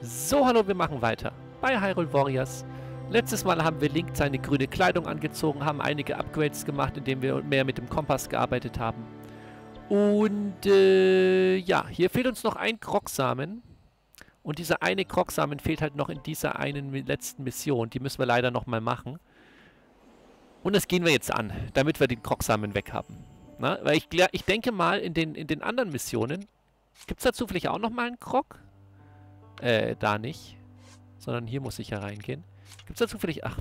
So, hallo, wir machen weiter bei Hyrule Warriors. Letztes Mal haben wir Link seine grüne Kleidung angezogen, haben einige Upgrades gemacht, indem wir mehr mit dem Kompass gearbeitet haben. Und äh, ja, hier fehlt uns noch ein Krogsamen. Und dieser eine Krogsamen fehlt halt noch in dieser einen letzten Mission. Die müssen wir leider nochmal machen. Und das gehen wir jetzt an, damit wir den Krogsamen weg haben. Na, weil ich, ich denke mal, in den, in den anderen Missionen gibt es da zufällig auch nochmal einen Krog? Äh, da nicht. Sondern hier muss ich ja reingehen. Gibt es da zufällig... Ach.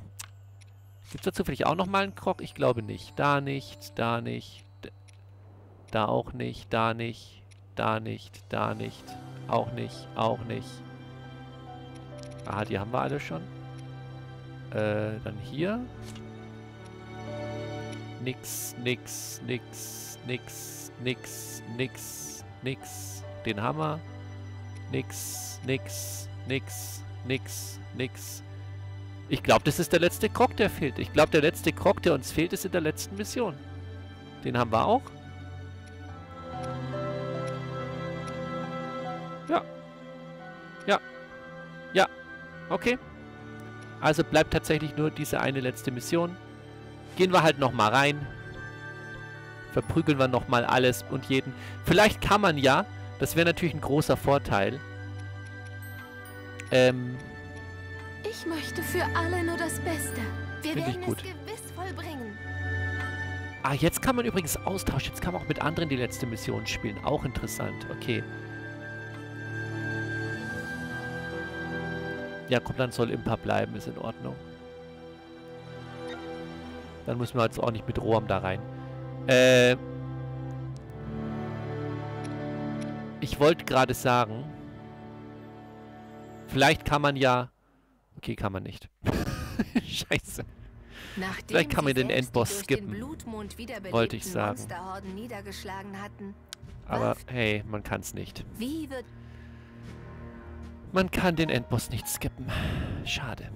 Gibt es da zufällig auch nochmal einen Krog? Ich glaube nicht. Da nicht, da nicht. Da auch nicht, da nicht, da nicht, da nicht. Auch nicht, auch nicht. Ah, die haben wir alle schon. Äh, dann hier. Nix, nix, nix, nix, nix, nix, nix. Den Hammer. Nix, nix, nix, nix, nix. Ich glaube, das ist der letzte Krog, der fehlt. Ich glaube, der letzte Krog, der uns fehlt, ist in der letzten Mission. Den haben wir auch. Ja. Ja. Ja. Okay. Also bleibt tatsächlich nur diese eine letzte Mission. Gehen wir halt nochmal rein. Verprügeln wir nochmal alles und jeden. Vielleicht kann man ja, das wäre natürlich ein großer Vorteil, ähm, ich möchte für alle nur das Beste. Wir werden es gewiss vollbringen. Ah, jetzt kann man übrigens austauschen. Jetzt kann man auch mit anderen die letzte Mission spielen. Auch interessant. Okay. Ja, dann soll Impa bleiben. Ist in Ordnung. Dann müssen wir jetzt auch nicht mit Roam da rein. Äh... Ich wollte gerade sagen... Vielleicht kann man ja... Okay, kann man nicht. Scheiße. Nachdem Vielleicht kann man den Endboss skippen, den wollte ich sagen. Hatten. Aber hey, man kann es nicht. Man kann den Endboss nicht skippen. Schade.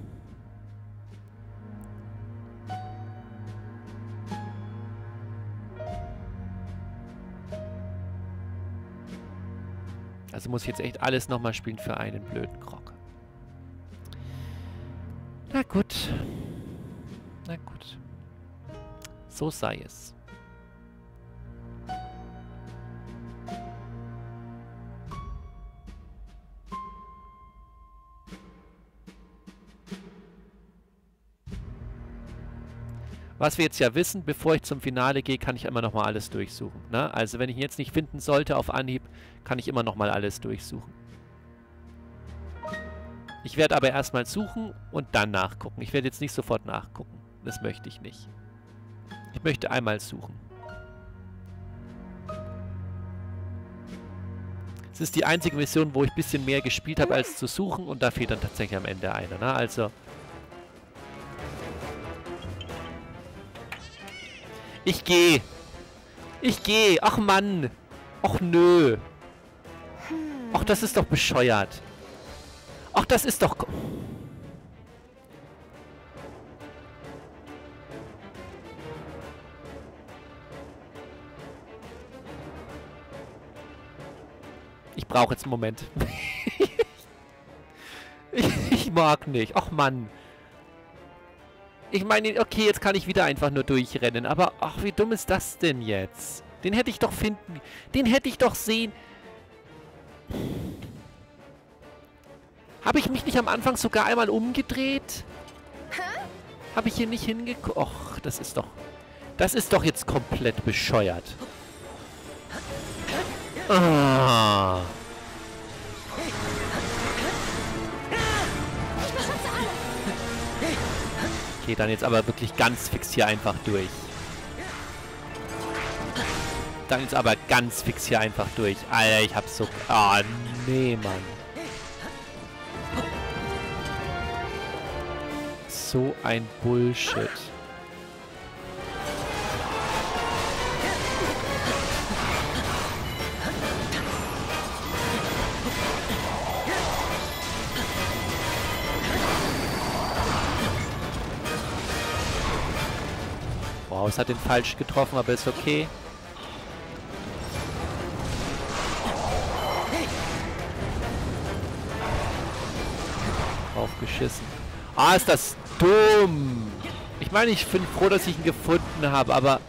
Also muss ich jetzt echt alles nochmal spielen für einen blöden Krog. Na gut. Na gut. So sei es. Was wir jetzt ja wissen, bevor ich zum Finale gehe, kann ich immer noch mal alles durchsuchen. Ne? Also wenn ich ihn jetzt nicht finden sollte auf Anhieb, kann ich immer noch mal alles durchsuchen. Ich werde aber erstmal suchen und dann nachgucken. Ich werde jetzt nicht sofort nachgucken. Das möchte ich nicht. Ich möchte einmal suchen. Es ist die einzige Mission, wo ich ein bisschen mehr gespielt habe, als zu suchen. Und da fehlt dann tatsächlich am Ende einer. Ne? Also... Ich gehe. Ich gehe. Ach Mann. Ach nö. Ach, das ist doch bescheuert. Ach, das ist doch... Ich brauche jetzt einen Moment. ich, ich mag nicht. Ach Mann. Ich meine, okay, jetzt kann ich wieder einfach nur durchrennen. Aber ach, wie dumm ist das denn jetzt? Den hätte ich doch finden... Den hätte ich doch sehen... Habe ich mich nicht am Anfang sogar einmal umgedreht? Habe ich hier nicht hingeguckt? Och, das ist doch... Das ist doch jetzt komplett bescheuert. Ah. Okay, dann jetzt aber wirklich ganz fix hier einfach durch. Dann jetzt aber ganz fix hier einfach durch. Alter, ich hab so... Ah, nee, Mann. So ein Bullshit. Es hat den falsch getroffen, aber ist okay. drauf geschissen. Ah, ist das dumm. Ich meine, ich bin froh, dass ich ihn gefunden habe, aber...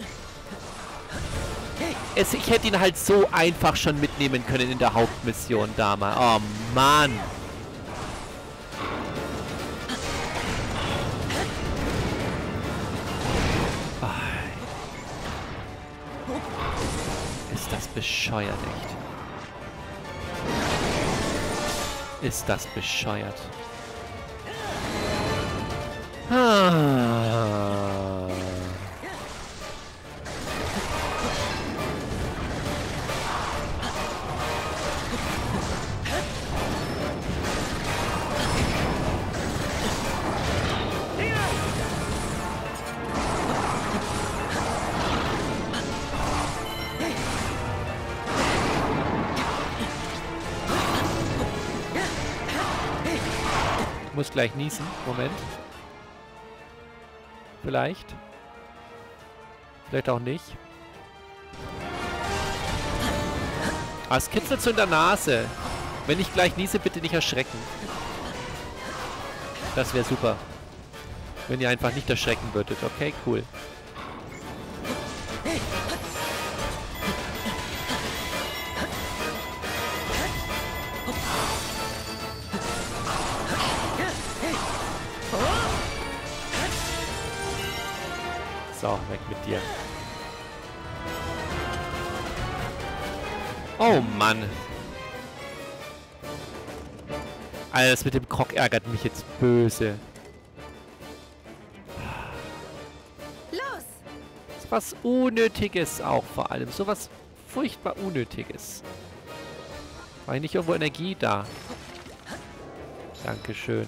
Es, ich hätte ihn halt so einfach schon mitnehmen können in der Hauptmission damals. Oh, Mann. Bescheuert, echt. Ist das bescheuert. Ah. Gleich niesen. Moment. Vielleicht. Vielleicht auch nicht. Ah, es kitzelt so in der Nase. Wenn ich gleich niese, bitte nicht erschrecken. Das wäre super. Wenn ihr einfach nicht erschrecken würdet. Okay, cool. So, weg mit dir. Oh Mann. Alter, das mit dem Krog ärgert mich jetzt böse. Los! So was Unnötiges auch vor allem. So was furchtbar Unnötiges. War hier nicht irgendwo Energie da? Dankeschön.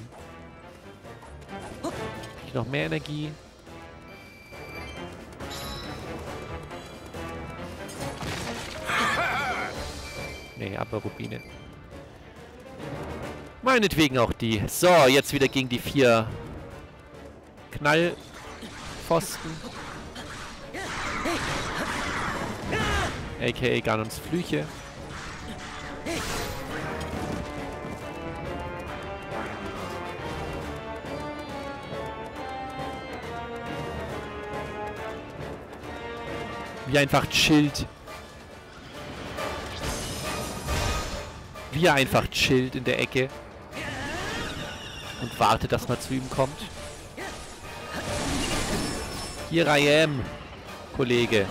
Krieg ich noch mehr Energie? Nee, aber Rubine. Meinetwegen auch die. So, jetzt wieder gegen die vier Knallpfosten. A.k.a. Ganons Flüche. Wie einfach chillt. Wie er einfach chillt in der Ecke. Und wartet, dass man zu ihm kommt. Here I am, Kollege.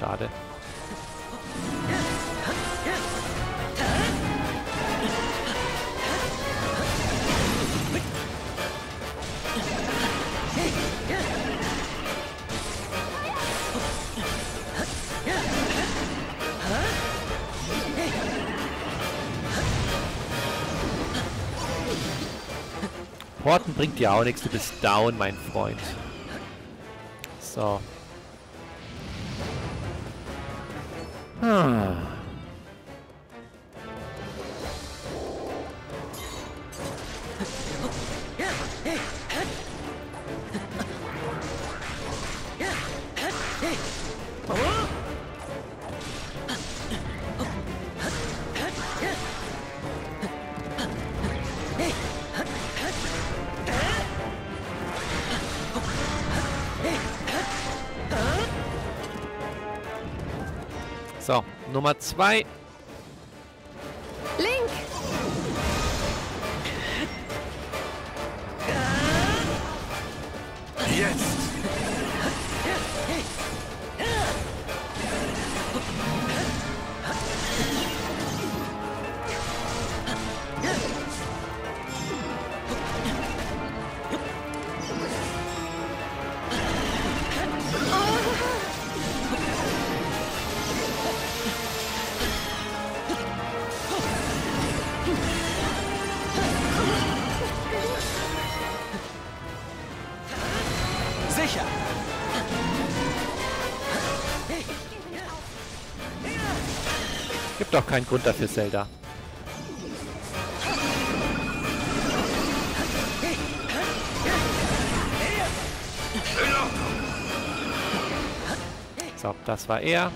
Schade. Porten bringt dir auch nichts, du bist down, mein Freund. So. So, Nummer zwei. sicher. Gibt auch keinen Grund dafür, Zelda. So, das war er.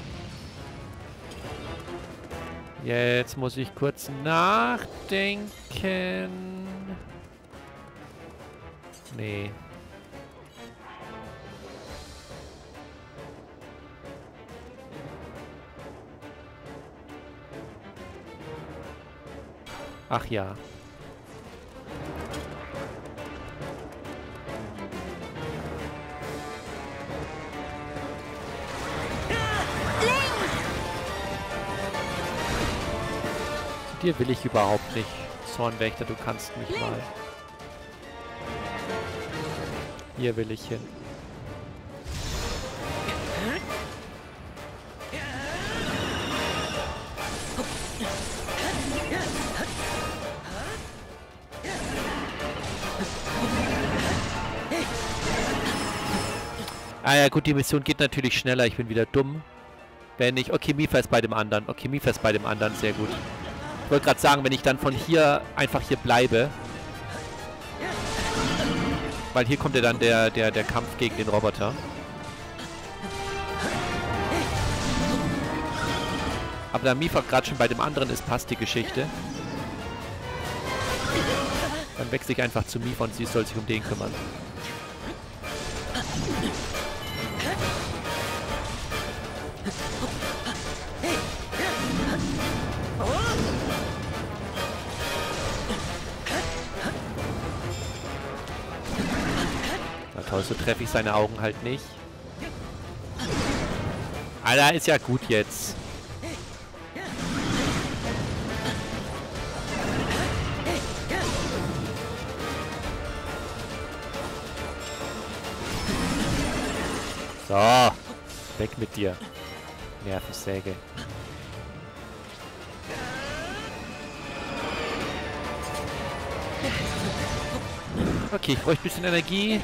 Jetzt muss ich kurz nachdenken. Nee, Ach ja. Zu dir will ich überhaupt nicht. Zornwächter, du kannst mich mal. Hier will ich hin. Ah ja gut, die Mission geht natürlich schneller. Ich bin wieder dumm. Wenn ich... Okay, Mifa ist bei dem anderen. Okay, Mifa ist bei dem anderen. Sehr gut. Ich wollte gerade sagen, wenn ich dann von hier einfach hier bleibe. Weil hier kommt ja dann der, der, der Kampf gegen den Roboter. Aber da Mifa gerade schon bei dem anderen ist, passt die Geschichte. Dann wechsle ich einfach zu Mifa und sie soll sich um den kümmern. Na toll, so treffe ich seine Augen halt nicht. Alter, ist ja gut jetzt. So. Weg mit dir. Nervensäge. Okay, ich bräuchte ein bisschen Energie.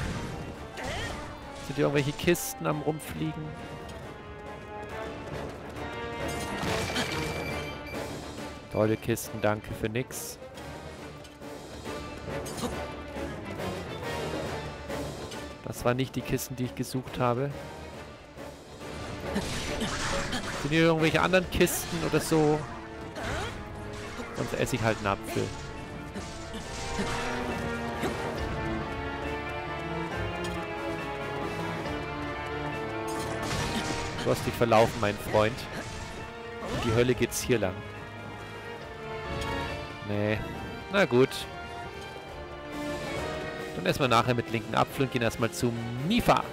Sind hier irgendwelche Kisten am rumfliegen? Tolle Kisten, danke für nix. Das waren nicht die Kisten, die ich gesucht habe. Sind hier irgendwelche anderen Kisten oder so? Sonst esse ich halt einen Apfel. Du hast dich verlaufen, mein Freund. In die Hölle geht's hier lang. Nee. Na gut. Dann erstmal nachher mit linken Apfel und gehen erstmal zu Mifa.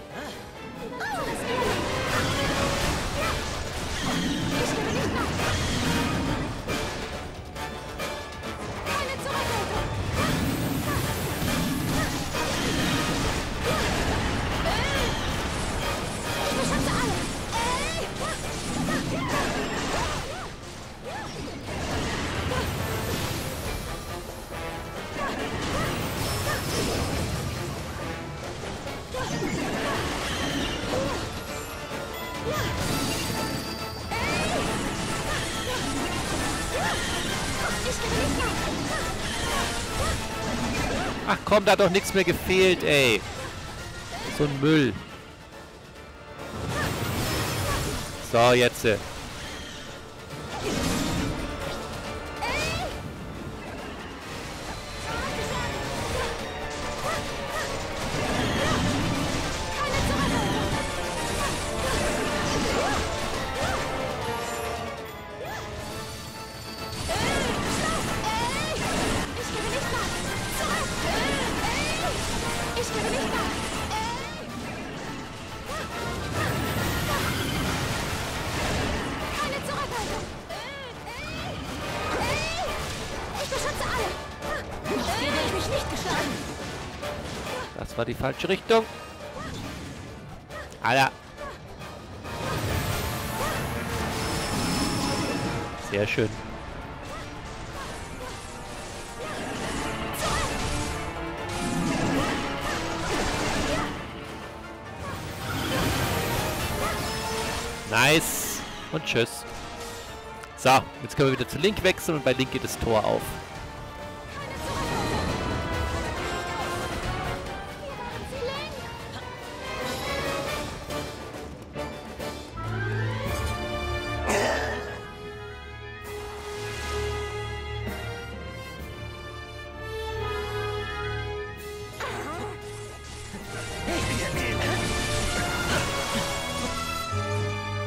Komm, da hat doch nichts mehr gefehlt, ey. So ein Müll. So, jetzt. War die falsche Richtung. Alter. Sehr schön. Nice. Und tschüss. So, jetzt können wir wieder zu Link wechseln und bei Link geht das Tor auf.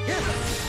Okay.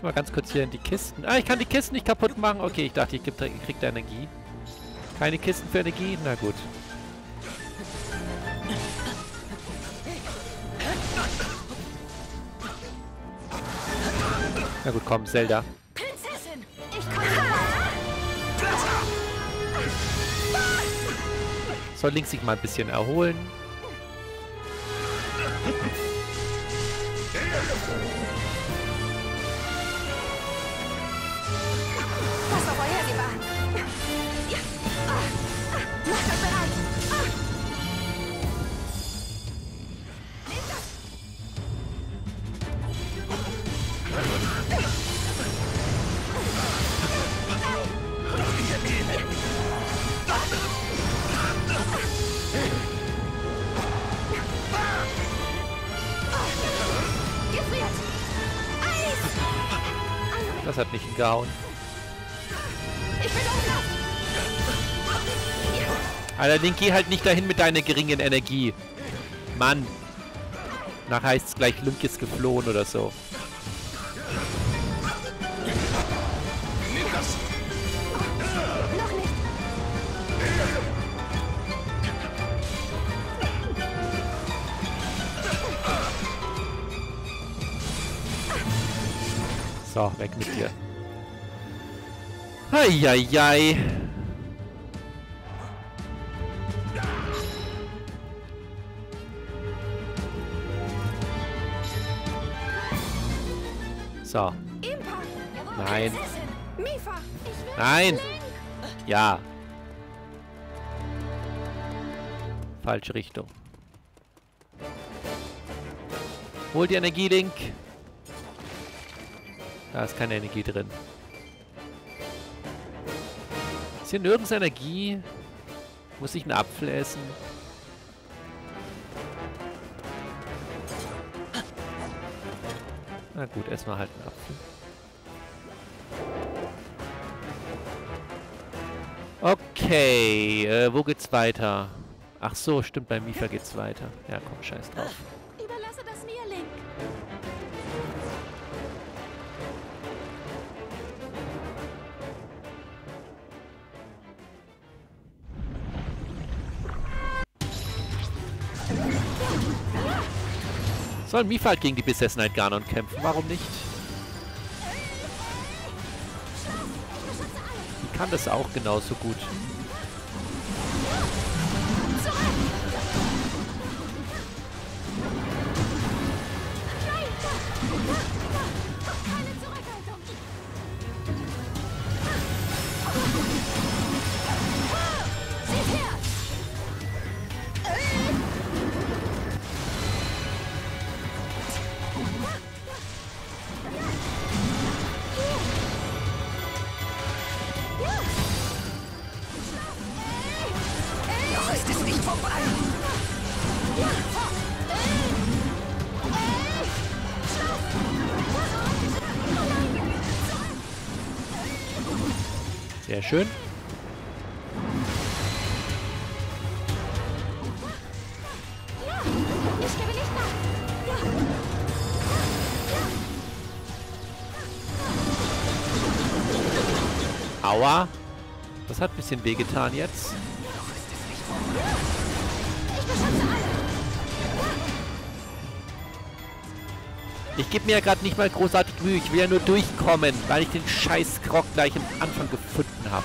Muss mal ganz kurz hier in die Kisten. Ah, ich kann die Kisten nicht kaputt machen. Okay, ich dachte, ich krieg, ich krieg da Energie. Keine Kisten für Energie? Na gut. Na gut, komm, Zelda. Prinzessin, ich komme. Soll Link sich mal ein bisschen erholen. Alter, Link, geh halt nicht dahin mit deiner geringen Energie. Mann. Nachher heißt es gleich, Link ist geflohen oder so. So, weg mit dir. Eieiei. So. Nein. Nein. Ja. Falsche Richtung. Hol die Energie, Link. Da ist keine Energie drin. Ist hier nirgends Energie? Muss ich einen Apfel essen? Na gut, erstmal halt einen Apfel. Okay, äh, wo geht's weiter? Ach so, stimmt, bei Mifa geht's weiter. Ja, komm, scheiß drauf. Soll Mifa gegen die Besessenheit Ganon kämpfen? Warum nicht? Die kann das auch genauso gut. Sehr schön. Aua. Das hat ein bisschen wehgetan jetzt. Ich gebe mir ja gerade nicht mal großartig Mühe. Ich will ja nur durchkommen, weil ich den scheiß Krog gleich am Anfang gefunden habe.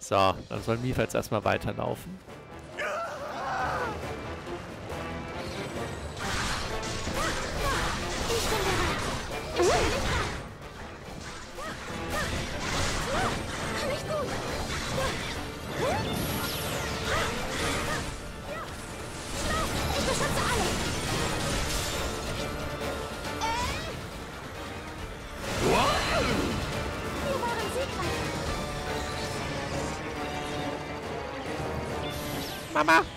So, dann soll Mifa jetzt erstmal weiterlaufen. Mama! Aua.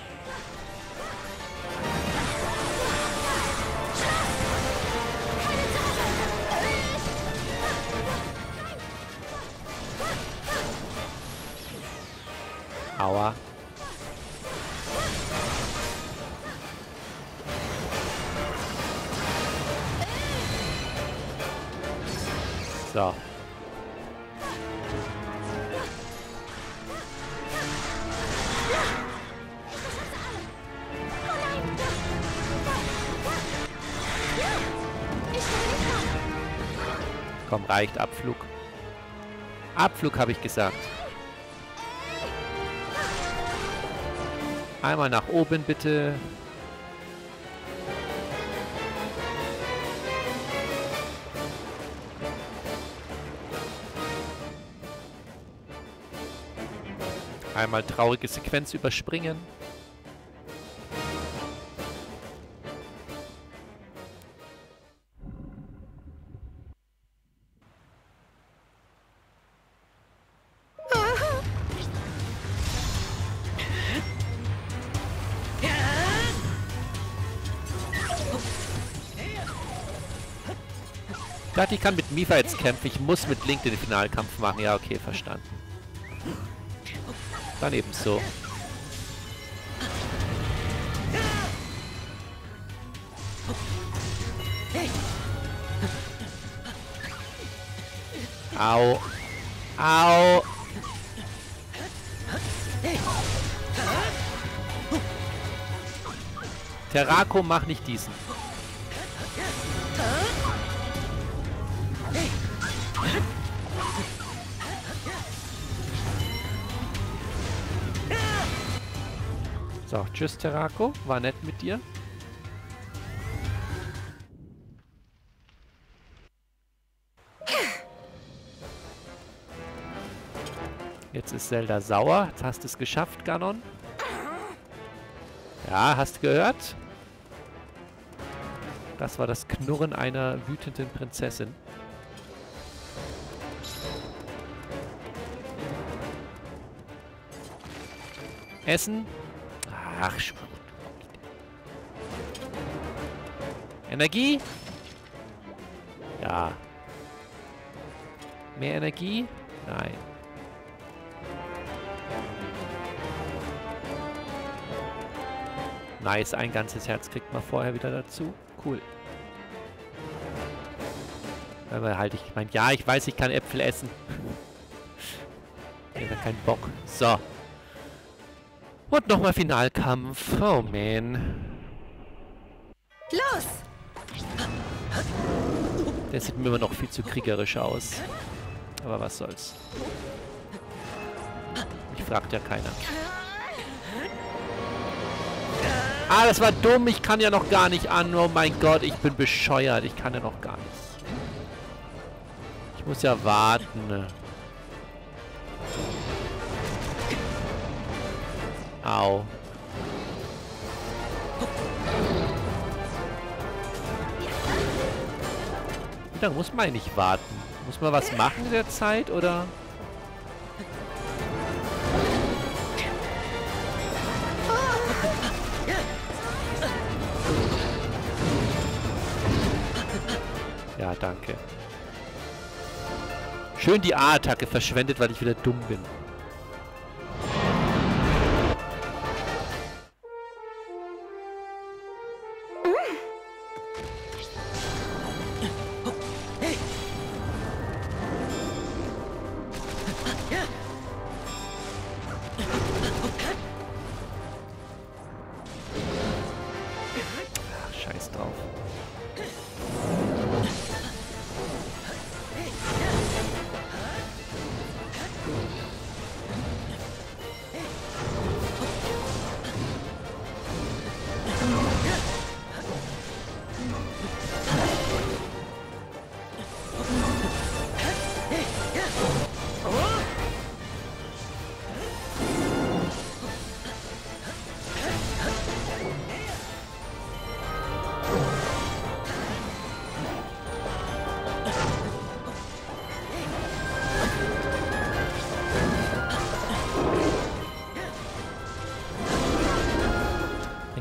Reicht. Abflug. Abflug, habe ich gesagt. Einmal nach oben, bitte. Einmal traurige Sequenz überspringen. Dachte, ich kann mit Mifa jetzt kämpfen. Ich muss mit Link den Finalkampf machen. Ja, okay, verstanden. Dann eben so. Au. Au. Terrako, mach nicht diesen. So, tschüss Terrako. War nett mit dir. Jetzt ist Zelda sauer. Jetzt hast du es geschafft, Ganon. Ja, hast du gehört? Das war das Knurren einer wütenden Prinzessin. Essen. Ach, schon. Energie? Ja. Mehr Energie? Nein. Nice, ein ganzes Herz kriegt man vorher wieder dazu. Cool. Aber halt, ich meine, ja, ich weiß, ich kann Äpfel essen. Ich habe keinen Bock. So. Und nochmal Finalkampf. Oh man. Los! Der sieht mir immer noch viel zu kriegerisch aus. Aber was soll's. Mich fragt ja keiner. Ah, das war dumm. Ich kann ja noch gar nicht an. Oh mein Gott, ich bin bescheuert. Ich kann ja noch gar nicht. Ich muss ja warten. Au. Lange muss man nicht warten? Muss man was machen in der Zeit, oder? Ja, danke. Schön die A-Attacke verschwendet, weil ich wieder dumm bin.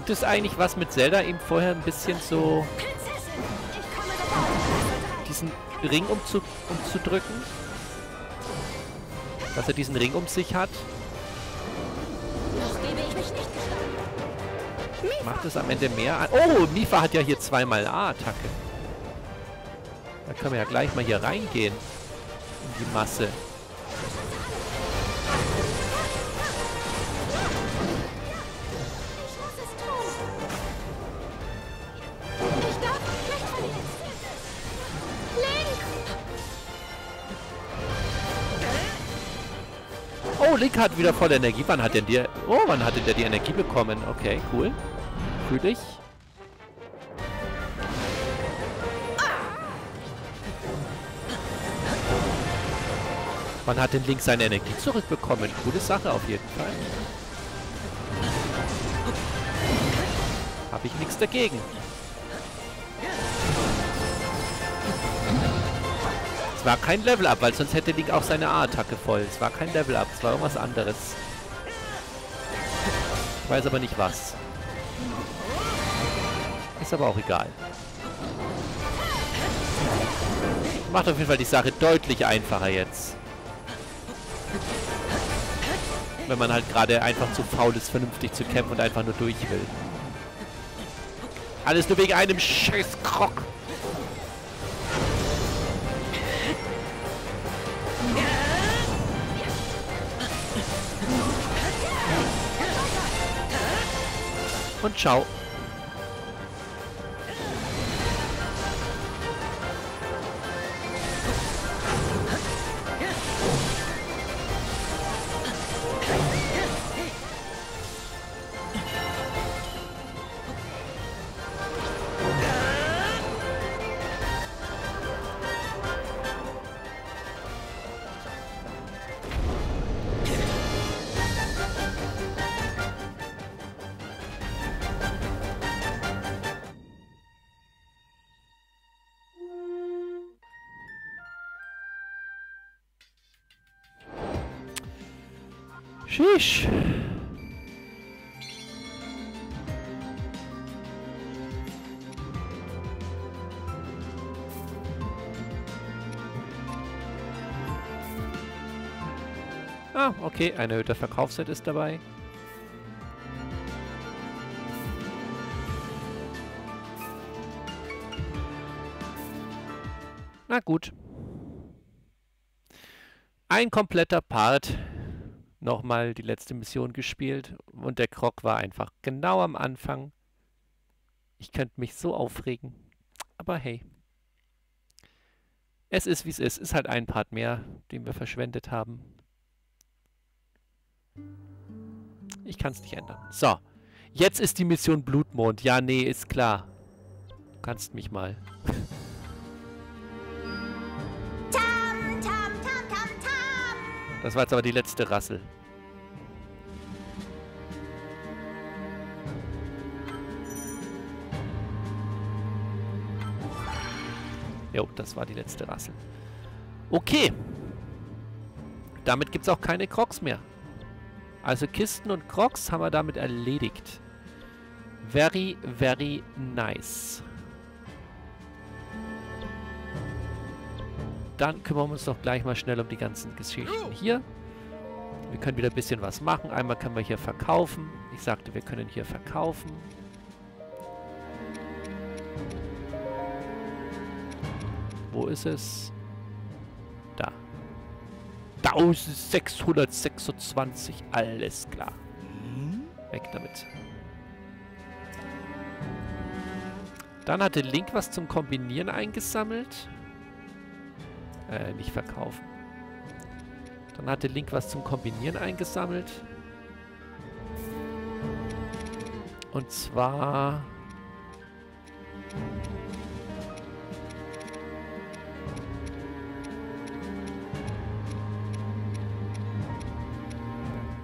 Bringt es eigentlich was mit Zelda eben vorher ein bisschen so diesen Ring umzu umzudrücken? Dass er diesen Ring um sich hat? Macht es am Ende mehr an? Oh, Mifa hat ja hier zweimal A-Attacke. Da können wir ja gleich mal hier reingehen. In die Masse. Link hat wieder voll Energie. Wann hat denn der... Oh, wann hat denn der die Energie bekommen? Okay, cool. Fühl dich. Wann hat denn Link seine Energie zurückbekommen? Coole Sache auf jeden Fall. Habe ich nichts dagegen. War kein Level-Up, weil sonst hätte Link auch seine A-Attacke voll. Es war kein Level-Up, es war irgendwas anderes. Ich weiß aber nicht was. Ist aber auch egal. Macht auf jeden Fall die Sache deutlich einfacher jetzt. Wenn man halt gerade einfach zu faul ist, vernünftig zu kämpfen und einfach nur durch will. Alles nur wegen einem scheiß Krog. Ciao. Sheesh. Ah, okay, ein erhöhter Verkaufswert ist dabei. Na gut. Ein kompletter Part nochmal die letzte Mission gespielt und der Krog war einfach genau am Anfang. Ich könnte mich so aufregen. Aber hey. Es ist wie es ist. Ist halt ein Part mehr, den wir verschwendet haben. Ich kann es nicht ändern. So. Jetzt ist die Mission Blutmond. Ja, nee, ist klar. Du kannst mich mal. Das war jetzt aber die letzte Rassel. Jo, das war die letzte Rassel. Okay. Damit gibt es auch keine Crocs mehr. Also Kisten und Crocs haben wir damit erledigt. Very, very nice. Dann kümmern wir uns doch gleich mal schnell um die ganzen Geschichten hier. Wir können wieder ein bisschen was machen. Einmal können wir hier verkaufen. Ich sagte, wir können hier verkaufen. Wo ist es? Da. 1626. Alles klar. Weg damit. Dann hatte Link was zum Kombinieren eingesammelt. Äh, nicht verkaufen. Dann hatte Link was zum Kombinieren eingesammelt. Und zwar...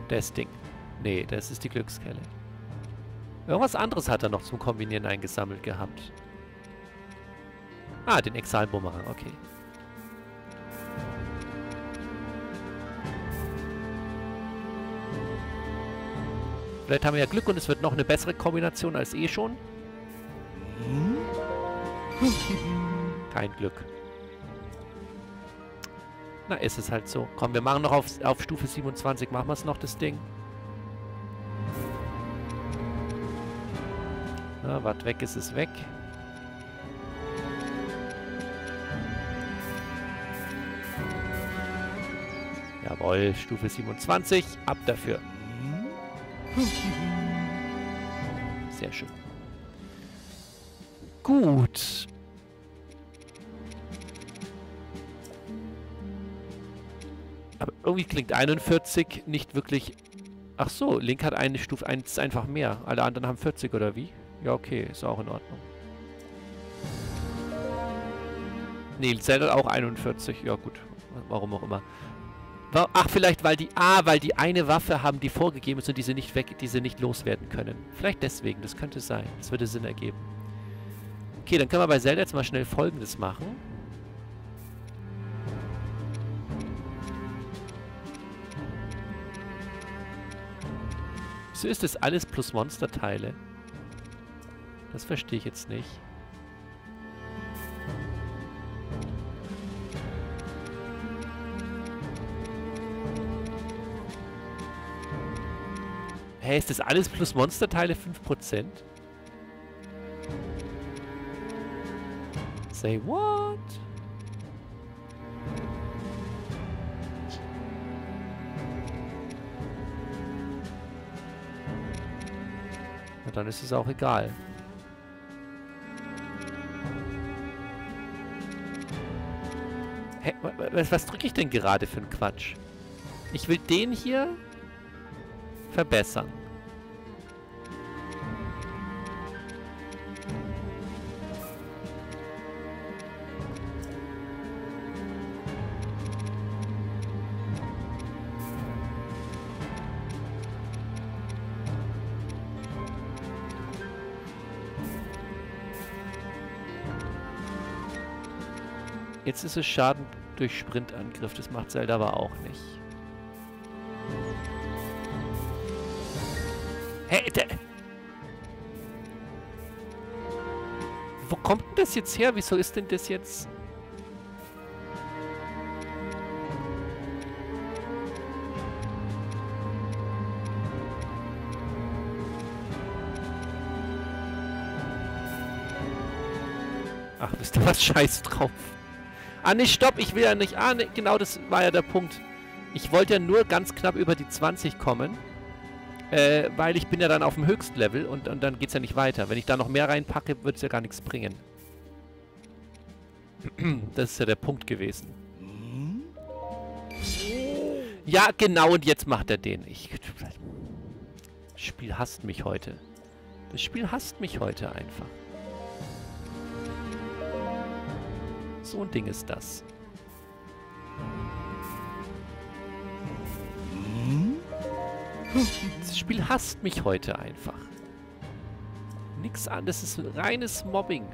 Das Ding. Nee, das ist die Glückskelle. Irgendwas anderes hat er noch zum Kombinieren eingesammelt gehabt. Ah, den Exalbumerang, okay. Vielleicht haben wir ja Glück und es wird noch eine bessere Kombination als eh schon. Kein Glück. Na, ist es halt so. Komm, wir machen noch auf, auf Stufe 27, machen wir es noch, das Ding. Na, was weg ist, ist weg. Jawohl, Stufe 27, ab dafür. Sehr schön. Gut. Aber irgendwie klingt 41 nicht wirklich... Ach so, Link hat eine Stufe 1 einfach mehr. Alle anderen haben 40 oder wie? Ja, okay, ist auch in Ordnung. Nee, Zelda auch 41. Ja gut, warum auch immer. Ach, vielleicht weil die... Ah, weil die eine Waffe haben, die vorgegeben ist und diese nicht weg, diese nicht loswerden können. Vielleicht deswegen, das könnte sein. Das würde Sinn ergeben. Okay, dann können wir bei Zelda jetzt mal schnell Folgendes machen. Wieso ist das alles plus Monsterteile? Das verstehe ich jetzt nicht. Hä, ist das alles plus Monsterteile 5%? Say what? Na dann ist es auch egal. Hä, was, was drücke ich denn gerade für einen Quatsch? Ich will den hier verbessern. Jetzt ist es Schaden durch Sprintangriff. Das macht Zelda aber auch nicht. Kommt denn das jetzt her? Wieso ist denn das jetzt... Ach, wisst ihr was? Scheiß drauf. Ah, nee, stopp, ich will ja nicht... Ah, nee, genau, das war ja der Punkt. Ich wollte ja nur ganz knapp über die 20 kommen. Äh, weil ich bin ja dann auf dem Höchstlevel und, und dann geht's ja nicht weiter. Wenn ich da noch mehr reinpacke, wird es ja gar nichts bringen. das ist ja der Punkt gewesen. Ja, genau, und jetzt macht er den. Ich, das Spiel hasst mich heute. Das Spiel hasst mich heute einfach. So ein Ding ist das. Das Spiel hasst mich heute einfach. Nix an, das ist reines Mobbing.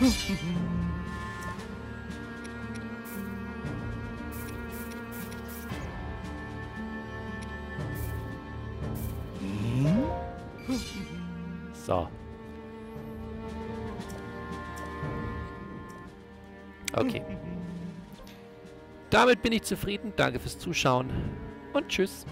So. Damit bin ich zufrieden. Danke fürs Zuschauen und tschüss.